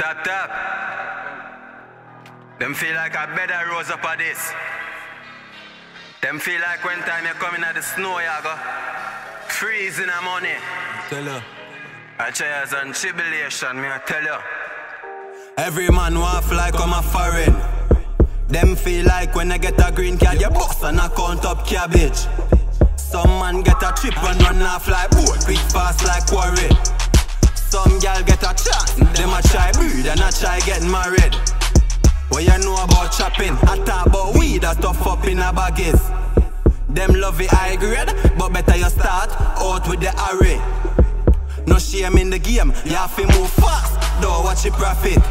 Tap tap. Them feel like I better rose up of this. Them feel like when time you're coming at the snow, you go freezing the money. Tell her. I trials and tribulation, me I tell you. Every man want fly come a foreign. Them feel like when I get a green card, you bust and I count up cabbage. Some man get a trip and run off like boat, quick fast like quarry. Some gal get a chance, them a I try get married. What you know about chopping? I talk about weed that tough up in a baggies. Them love it high grade, but better you start out with the array. No shame in the game, you have to move fast, don't watch it profit.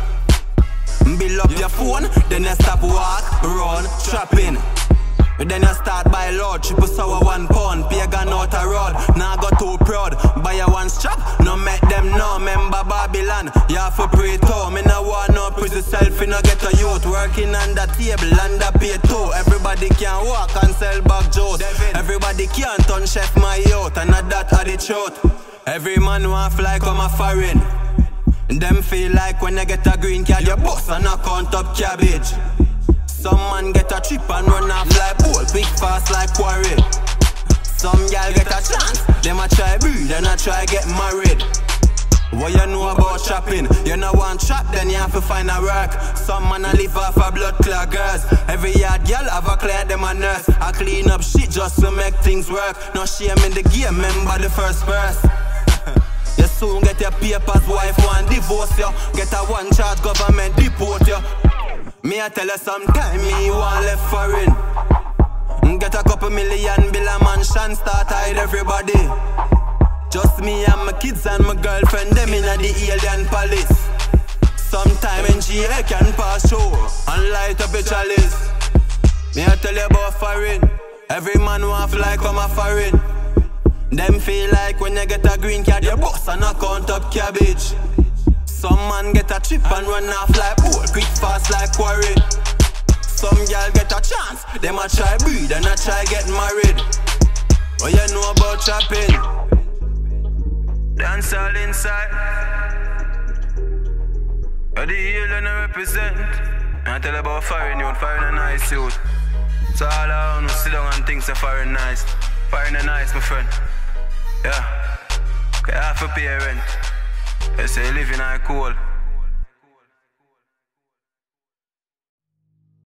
Build up your phone, then you stop walk, run, trapping. Then you start buy load, triple sour one pound, pagan out a road. Now go too proud, buy a one strap, no prison self, no get a youth working on the table, under pay too. Everybody can walk and sell back juice. Everybody can turn chef my youth, and not that are the truth. Every man want fly come a foreign. Them feel like when they get a green card, you bust and I count up cabbage. Some man get a trip and run off like bull, Big fast like quarry. Some gal get a chance, them a try breed and I try get married. What you know about shopping? You know one trap, then you have to find a work. Some man a live off a blood clot girls. Every yard girl have a clear them a nurse. I clean up shit just to make things work. No shame in the game, remember the first verse. You soon get your papers, wife want divorce you. Get a one charge, government deport you. Me I tell you sometime me want left foreign. Get a couple million bill a mansion, start hide everybody. Just me my kids and my girlfriend, them in the alien palace. Sometime NGA can pass through and light up a chalice. Me I tell you about foreign. Every man want fly come a foreign. Them feel like when you get a green card, you bust and I count up cabbage. Some man get a trip and run off like bull, quick fast like quarry. Some gal get a chance, them a try breed and a try get married. What you know about chopping? Dancehallinside. You're the heel and I represent. I tell about foreign youth, foreign a nice youth. So all I want sit down and think so foreign nice. Foreign a nice, my friend. Yeah. Okay, half a pay rent. They say living I cool.